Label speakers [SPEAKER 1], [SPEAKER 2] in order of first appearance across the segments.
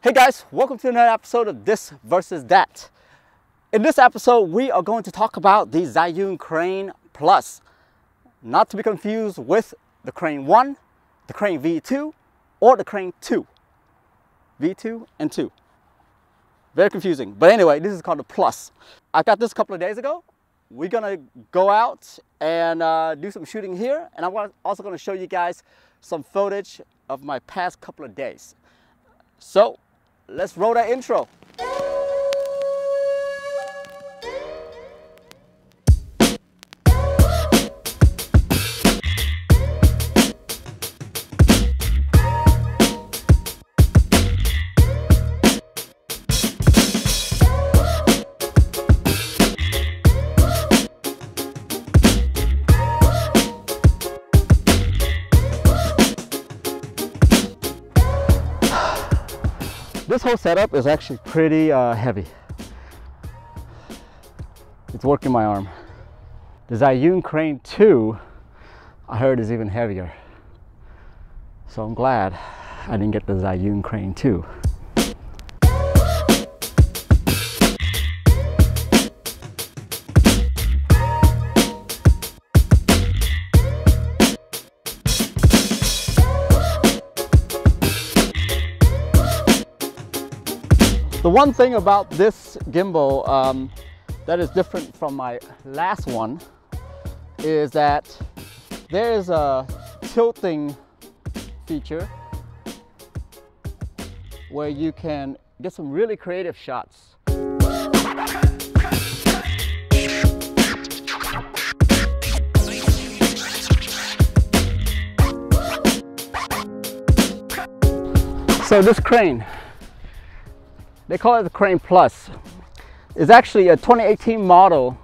[SPEAKER 1] Hey guys, welcome to another episode of This versus That. In this episode, we are going to talk about the Zhiyun Crane Plus. Not to be confused with the Crane 1, the Crane V2, or the Crane 2. V2 and 2. Very confusing. But anyway, this is called the Plus. I got this a couple of days ago. We're gonna go out and uh, do some shooting here. And I'm also gonna show you guys some footage of my past couple of days. So let's roll that intro. This whole setup is actually pretty uh, heavy. It's working my arm. The Zhiyun Crane 2, I heard is even heavier. So I'm glad I didn't get the Zhiyun Crane 2. The one thing about this gimbal um, that is different from my last one is that there is a tilting feature where you can get some really creative shots. So this crane, they call it the Crane Plus. It's actually a 2018 model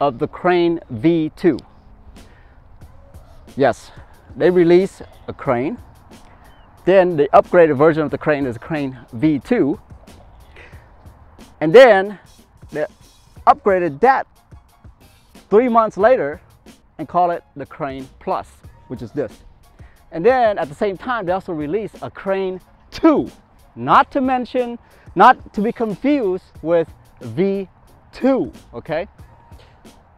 [SPEAKER 1] of the Crane V2. Yes, they release a crane. Then the upgraded version of the crane is Crane V2. And then they upgraded that three months later and call it the Crane Plus, which is this. And then at the same time, they also released a Crane 2, not to mention not to be confused with V2, okay?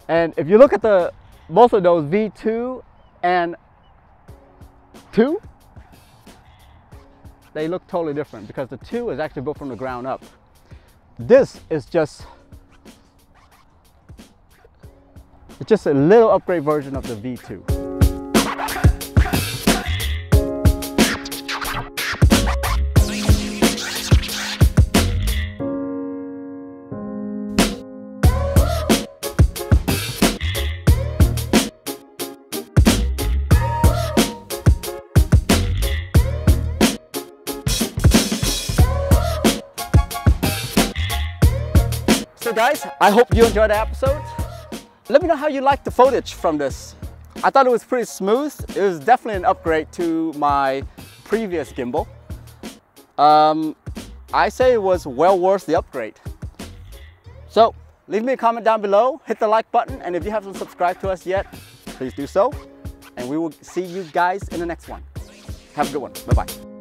[SPEAKER 1] And if you look at the both of those V2 and 2, they look totally different because the 2 is actually built from the ground up. This is just it's just a little upgrade version of the V2. Guys, I hope you enjoyed the episode. Let me know how you like the footage from this. I thought it was pretty smooth. It was definitely an upgrade to my previous gimbal. Um, I say it was well worth the upgrade. So leave me a comment down below, hit the like button, and if you haven't subscribed to us yet, please do so. And we will see you guys in the next one. Have a good one. Bye-bye.